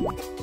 What?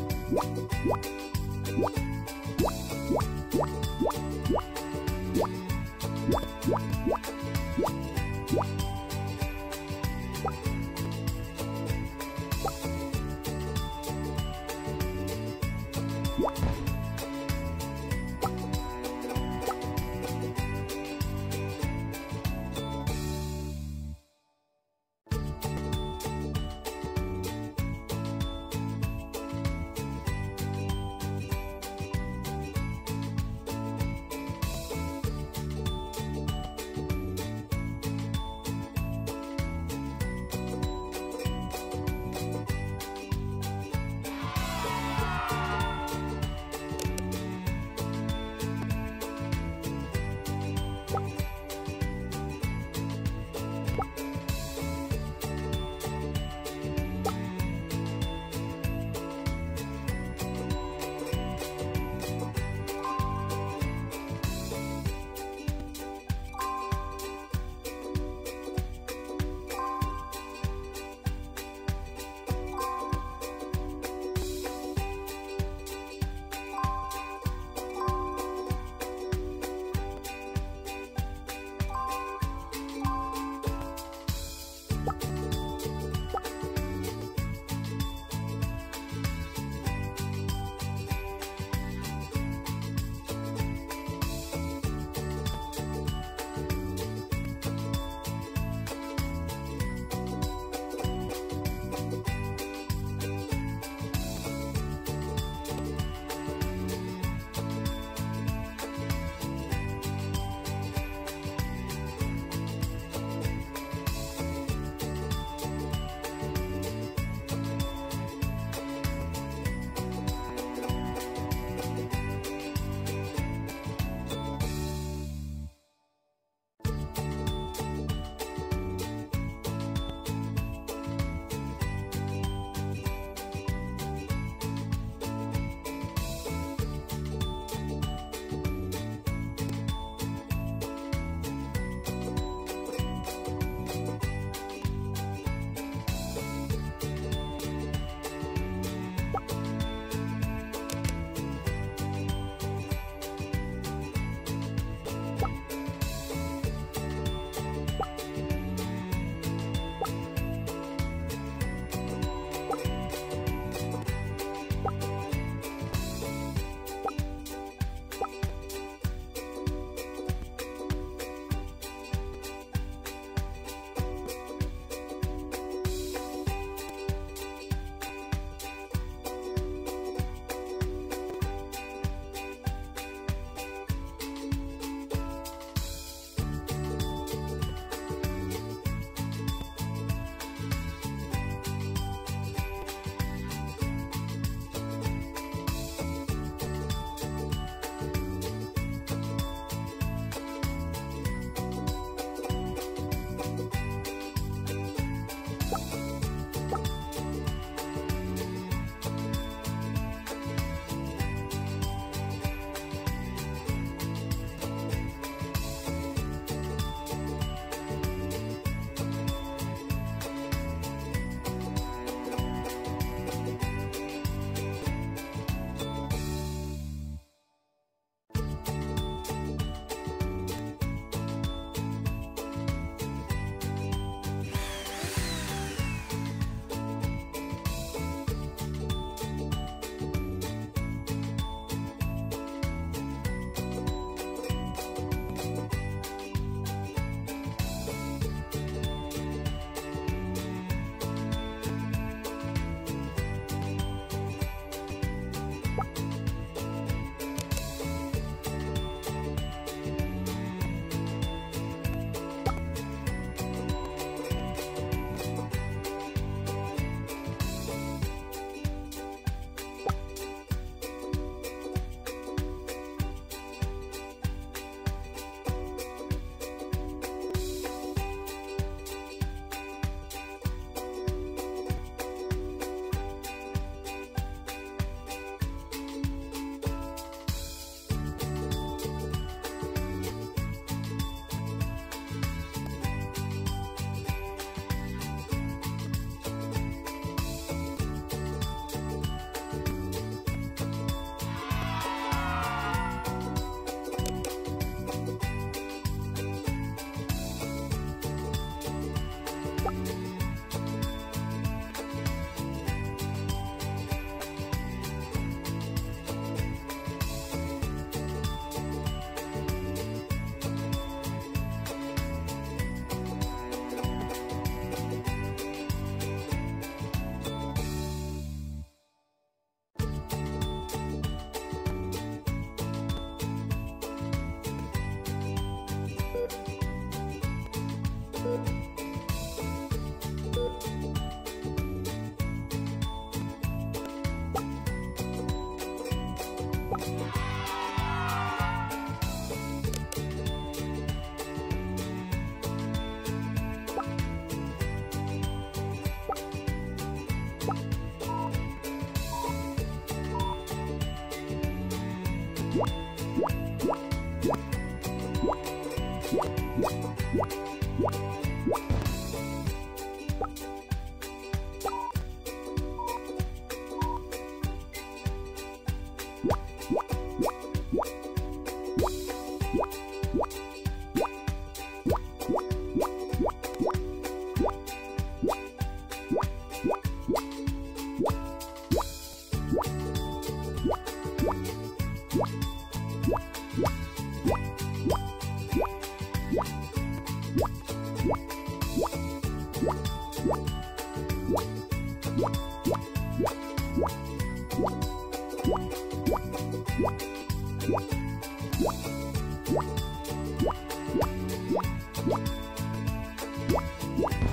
What?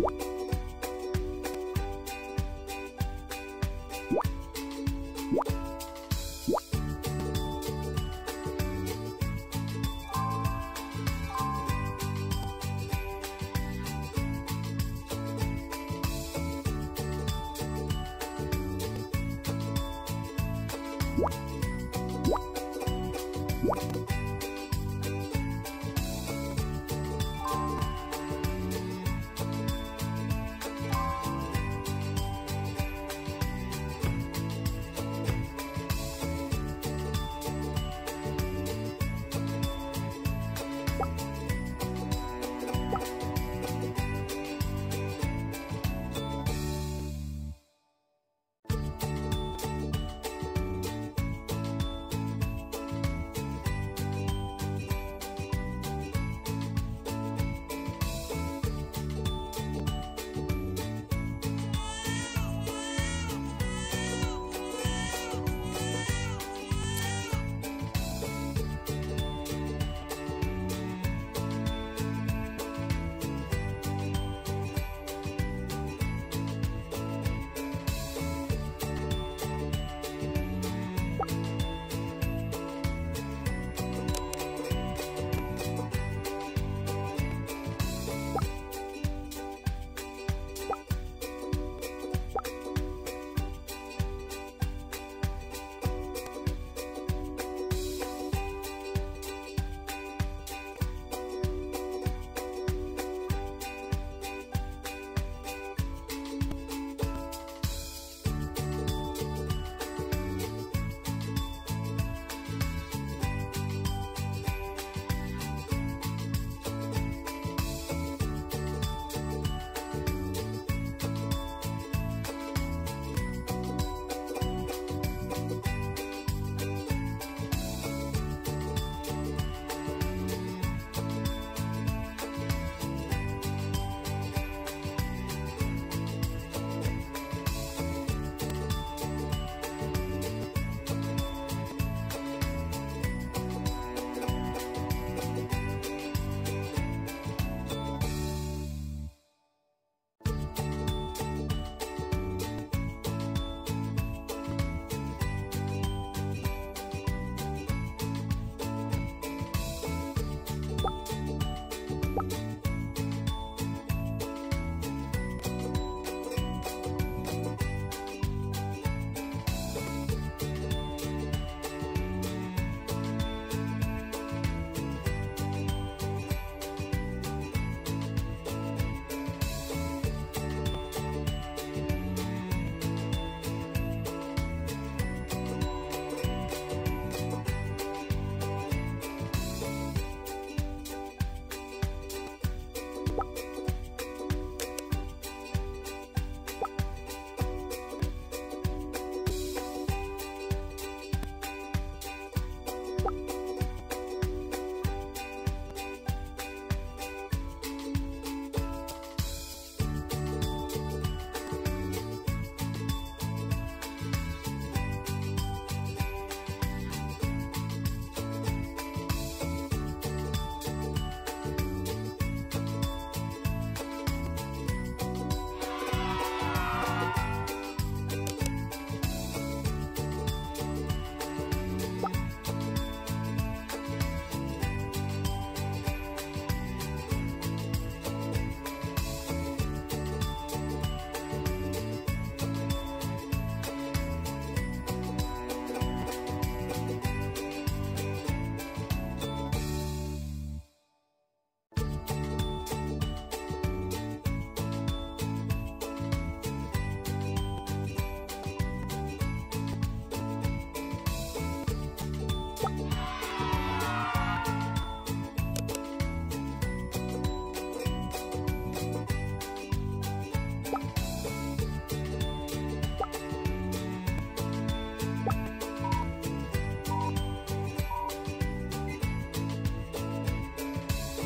요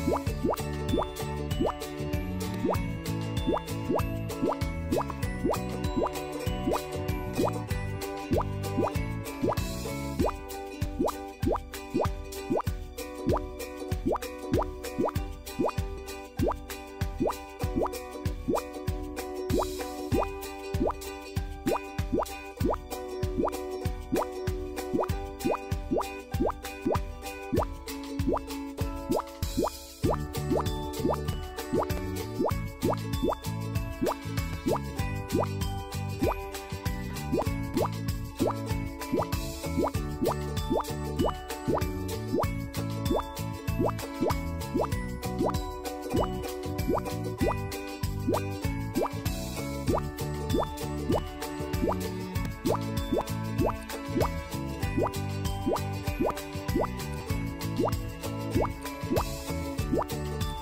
you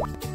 What?